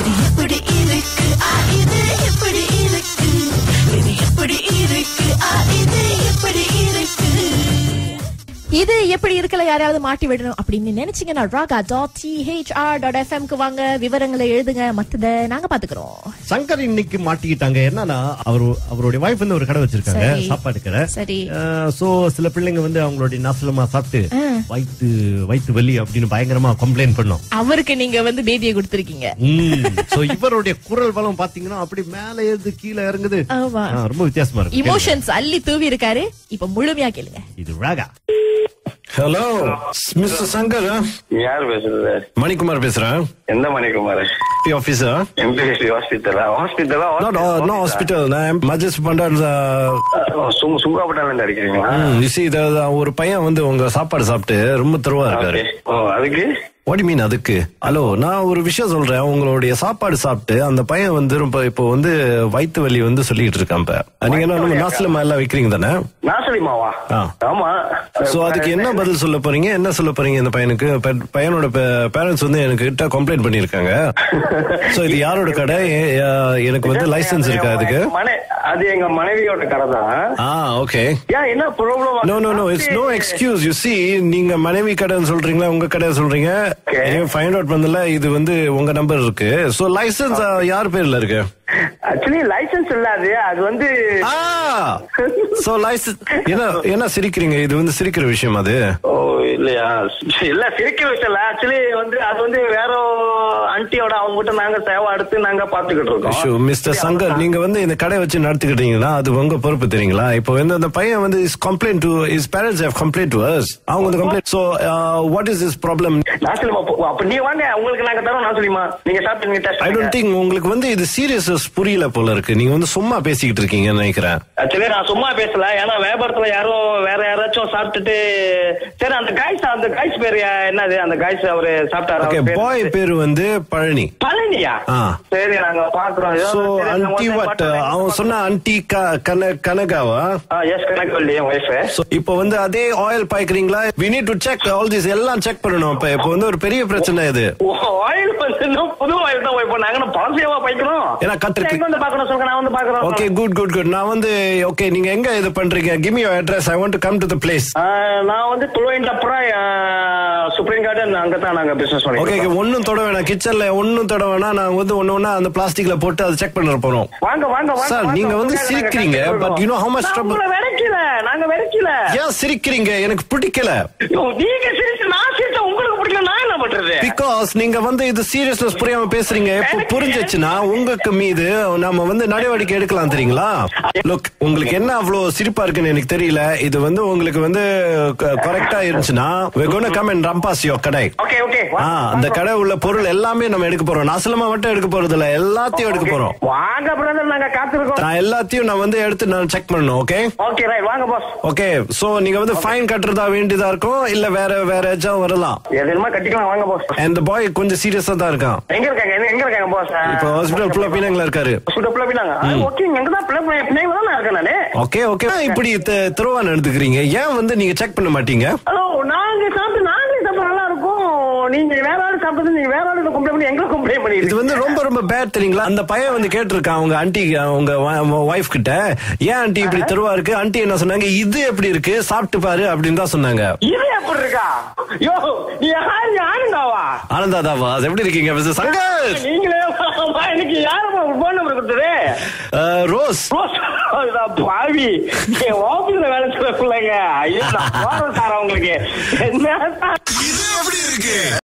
இது எப்படி இருக்கு? ஆ, இது எப்படி இருக்கு? இது எப்படி இருக்கு? ஆ, இது எப்படி இருக்கு? இது எப்படி இருக்கல? யாராவது மாட்டி விடணும் அப்படின்னு நினைச்சீங்கன்னா ராகா டாட் டிஹெச்ஆர் டாட் எஃப்எம்க்கு வாங்க. விவரங்களை எழுதுங்க. மத்தத நாங்க பாத்துக்கிறோம். சங்கர் இன்னைக்கு மாட்டிக்கிட்டாங்க. என்னன்னா அவரு அவருடைய வைஃப் வந்து ஒரு கடை வச்சிருக்காங்க. சரி. சாப்பாடு கடை. சரி. சோ சில பிள்ளைங்க வந்து அவங்களுடைய நசலமா சாப்பிட்டு வயிற்று வயிற்று வலி அப்படின்னு பயங்கரமா கம்ப்ளைண்ட் பண்ணோம். அவருக்கு நீங்க வந்து பேதியை கொடுத்திருக்கீங்க. சோ இவருடைய குரல் வளம் பாத்தீங்கன்னா அப்படி மேல ஏறுது கீழே இறங்குது. ரொம்ப வித்தியாசமா இருக்கு. இமோஷன்ஸ் அள்ளி தூவி இருக்காரு. இப்ப முழுமையா கேளுங்க. இது ராகா. Hello mister Shankar. யார் பேசுறது? மணிக்குமார் பேசுறேன். எந்த மணிக்குமார்? ஆபீசர் எம்பிஎஸ்சி ஹாஸ்பிட்டலா ஹாஸ்பிட்டலா நோ ஹாஸ்பிட்டல் நான் மஜஸ் பண்டார் சுங்காப்பட்டால இருந்து அடிக்கிறீங்களா சி ஒரு பையன் வந்து உங்க சாப்பாடு சாப்பிட்டு ரொம்ப தெருவா இருக்காரு. ஓ அதுக்கு? வாட் மீன் அதுக்கு? ஹலோ நான் ஒரு விஷயம் சொல்றேன். உங்களுடைய சாப்பாடு சாப்பிட்டு அந்த பையன் வந்து ரொம்ப இப்போ வந்து வயிற்று வலி வந்து சொல்லிட்டு இருக்கான் நீங்க என்ன நாசிலமா எல்லாம் வைக்கிறீங்க தானே? நாசலிமாவா. ஆமா. சோ அதுக்கு என்ன பதில் சொல்ல போறீங்க? என்ன சொல்ல போறீங்க இந்த பையனுக்கு? பையனோட பேரண்ட்ஸ் வந்து எனக்கு கிட்ட கம்ப்ளைண்ட் பண்ணிருக்காங்க சோ இது யாரோட கடை? எனக்கு வந்து லைசென்ஸ் இருக்கா அதுக்கு? அது எங்க மனைவியோட கடை தான். ஆ ஓகே ஏன் என்ன problem no no no it's no excuse you see நீங்க மனைவி கடைன்னு சொல்றீங்களா? உங்க கடை சொல்றீங்க. ஃபைண்ட் அவுட் பண்ணல. இது வந்து உங்க நம்பர் இருக்கு. சோ லைசென்ஸ் யார் பேர்ல இருக்கு? ஆக்சுவலி லைசென்ஸ் இல்ல அது. அது வந்து சோ லைசென்ஸ் என்ன என்ன சிரிக்கிறீங்க? இது வந்து சிரிக்கிற விஷயம் அது. ஓ இல்லையா? இல்ல சிரிக்கிற விஷயம் இல்ல. ஆக்சுவலி வந்து அது வந்து வேற ஆன்ட்டியோட அவங்க கிட்ட நாங்க சேவை எடுத்து நாங்க பாத்துக்கிட்டு இருக்கோம். மிஸ்டர் சங்கர் நீங்க வந்து இந்த கடை வச்சு நடத்திக்கிட்டீங்கன்னா அது உங்க பொறுப்பு தெரியுங்களா? இப்போ வந்து அந்த பையன் வந்து is complaint to is parents have complaint to us அவங்க வந்து complaint so what is this problem நாசலிமா அப்ப நீ வாங்க உங்களுக்கு நாங்க தரோம் நீங்க சாப்பிட்டு நீங்க டெஸ்ட் ஐ டோன்ட் திங்க் உங்களுக்கு வந்து இது சீரியஸ் புரியல போல இருக்கு. நீங்க வந்து சும்மா பேசிக்கிட்டு இருக்கீங்கன்னு நினைக்கிறேன். ஆக்சுவலி நான் சும்மா பேசல. ஏன்னா வியாபாரத்துல யாரும் வேற யாராச்சும் சாப்பிட்டுட்டு சரி அந்த காய்ஸ் அந்த காய்ஸ் பேரு என்னது? அந்த காய்ஸ் அவரு சாப்பிட்டாரு? பாய் பேரு வந்து பழனி. பழனியா. சரி நாங்க பாக்குறோம். சோ அன்டி வாட் அவன் சொன்ன அன்டி கன கனகாவா? எஸ் வள்ளி என் ஒய்ஃப் So, இப்போ வந்து அதே oil பாய்க்கிறீங்களா? We need to check all this எல்லாம் செக் பண்ணணும். இப்ப இப்போ வந்து ஒரு பெரிய பிரச்சனை இது. ஆயில் புது ஆயில் தான் வைப்போம் நாங்க பழசையவா பைக்கிறோம் ஏன்னா கத்திருக்கு. எங்க வந்து பாக்கணும் சொல்லுங்க நான் வந்து பாக்குறோம் ஓகே குட் குட் குட் நான் வந்து ஓகே நீங்க எங்க இது பண்றீங்க? Give me your address I want to come to the place நான் வந்து துளுவைண்ட் அப்புறம் சுப்ரீம் கார்டன் அங்க தான் நாங்க பிசினஸ் ஓகே பண்ணிருக்கோம் ஒன்னும் தொட வேணாம். கிச்சன்ல ஒன்னும் தொட வேணாம். நாங்க வந்து ஒண்ணு ஒண்ணா அந்த பிளாஸ்டிக்ல போட்டு அதை செக் பண்ண போறோம். வாங்க வாங்க வாங்க. நீங்க வந்து நாங்க சிரிக்கிறீங்க, you know how much நான் trouble- உங்களை விரக்கல நாங்க விரக்கல ஏன் சிரிக்கிறீங்க? எனக்கு பிடிக்கல. நீங்க சிரிச்சு பண்றது பிகாஸ் நீங்க வந்து இது சீரியஸ்னஸ் புரியாம பேசுறீங்க. இப்போ புரிஞ்சிச்சுன்னா உங்களுக்கு மீது நம்ம வந்து நடவடிக்கை எடுக்கலாம் தெரியுங்களா? லுக் உங்களுக்கு என்ன அவ்வளவு சிரிப்பா இருக்குன்னு எனக்கு தெரியல. இது வந்து உங்களுக்கு வந்து கரெக்டா இருந்துச்சுன்னா we're gonna come and ரம்பாஸ் your கடை. அந்த கடை உள்ள பொருள் எல்லாமே நம்ம எடுக்க போறோம். நாசலமா மட்டும் எடுக்க போறது இல்ல. எல்லாத்தையும் எடுக்க போறோம். வாங்க பிரதர் நாங்க காத்திருக்கோம். நான் எல்லாத்தையும் நான் வந்து எடுத்து நான் செக் பண்ணணும் ஓகே ஓகே ரைட் வாங்க பாஸ் ஓகே சோ நீங்க வந்து ஃபைன் கட்டுறதா வேண்டியதா இருக்கும் இல்ல வேற வேற ஏதாச்சும் வரலாம்? எதுமா கட்டிக்கலாம். வாங்க பாஸ் அந்த பாய் கொஞ்சம் சீரியஸா தான் இருக்கான். எங்க இருக்காங்க? எங்க- இருக்காங்க பாஸ் இப்போ ஹாஸ்பிடல் ஃபுல்லா பீனங்களா இருக்காரு. ஹாஸ்பிடல் ஃபுல்லா பின்னாங்க ஓகே எங்க தான் பிள்ளை பிள்ளைங்க தான் இருக்கேன் நானு? ஓகே ஓகே இப்படி துருவா நடந்துக்கிறீங்க ஏன் வந்து நீங்க செக் பண்ண மாட்டீங்க? ஹலோ நாங்க சாப்பிட்டு நாங்களே சாப்பிட நல்லா இருக்கும் நீங்க வேற ஆள் சாப்பிட்டது நீங்க வேற ஆளு கம்ப்ளைண்ட் பண்ணி கம்ப்ளைண்ட் இது வந்து ரொம்ப ரொம்ப பேட் தெரியுங்களா? அந்த பையன் வந்து கேட்டிருக்கான் அவங்க ஆன்டி அவங்க ஒய்ஃப் கிட்ட. ஏன் ஆன்டி இப்படி தெருவா இருக்கு? ஆன்டி என்ன சொன்னாங்க? இது எப்படி இருக்கு? சாப்பிட்டு பாரு அப்படின்னு தான் சொன்னாங்க. இது எப்படி இருக்கா? யோ நீ யாரு? ஆனந்தாவா? ஆனந்தாதாவா? அது எப்படி இருக்கீங்க மிஸ்டர் சங்கர்? நீங்களே எனக்கு யாருமா போன் நம்பர் கொடுத்தது? ரோஸ். ரோஸ், பாவி. என் ஆபீஸ்ல வேலை செய்ய பிள்ளைங்க. ஐயோ நான் போறேன் சார் அவங்களுக்கு. என்ன சார்? இது எப்படி இருக்கு?